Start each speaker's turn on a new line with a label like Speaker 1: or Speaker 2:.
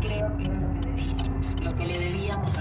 Speaker 1: creo que lo que le debíamos